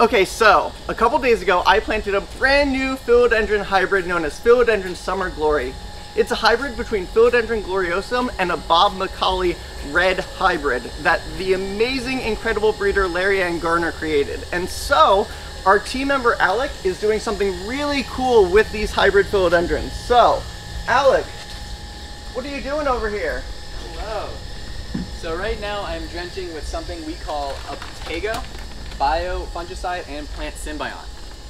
Okay, so a couple days ago, I planted a brand new philodendron hybrid known as Philodendron Summer Glory. It's a hybrid between Philodendron gloriosum and a Bob McColley red hybrid that the amazing, incredible breeder LariAnn Garner created. And so, our team member Alec is doing something really cool with these hybrid philodendrons. So, Alec, what are you doing over here? Hello. So right now I'm drenching with something we call a Obtego, biofungicide and plant symbiont.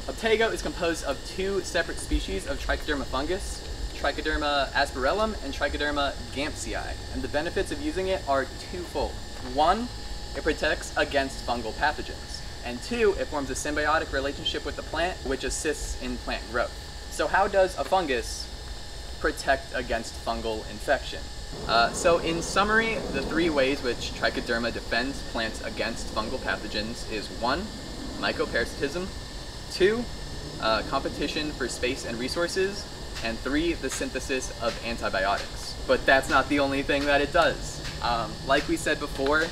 Obtego is composed of two separate species of trichoderma fungus, Trichoderma asperellum and Trichoderma gamsii, and the benefits of using it are twofold. One, it protects against fungal pathogens, and two, it forms a symbiotic relationship with the plant, which assists in plant growth. So how does a fungus protect against fungal infection? Uh, so in summary, the three ways which Trichoderma defends plants against fungal pathogens is one, mycoparasitism, two, uh, competition for space and resources, and three, the synthesis of antibiotics. But that's not the only thing that it does. Um, like we said before,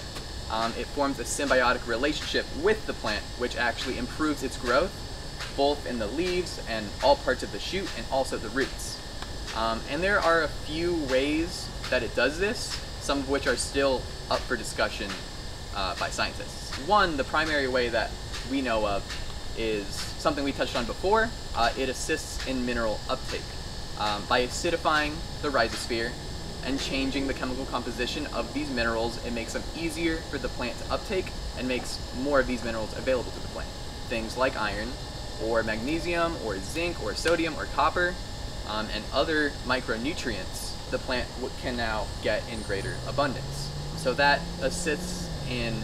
um, it forms a symbiotic relationship with the plant, which actually improves its growth, both in the leaves and all parts of the shoot, and also the roots. Um, and there are a few ways that it does this, some of which are still up for discussion uh, by scientists. One, the primary way that we know of is something we touched on before. Uh, it assists in mineral uptake um, by acidifying the rhizosphere and changing the chemical composition of these minerals. It makes them easier for the plant to uptake and makes more of these minerals available to the plant. Things like iron, or magnesium, or zinc, or sodium, or copper, um, and other micronutrients the plant can now get in greater abundance. So that assists in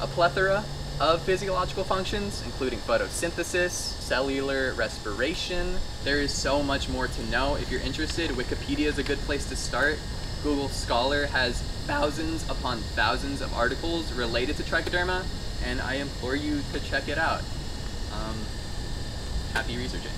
a plethora of physiological functions, including photosynthesis, cellular respiration. There is so much more to know. If you're interested, Wikipedia is a good place to start. Google Scholar has thousands upon thousands of articles related to trichoderma, and I implore you to check it out. Um, happy researching.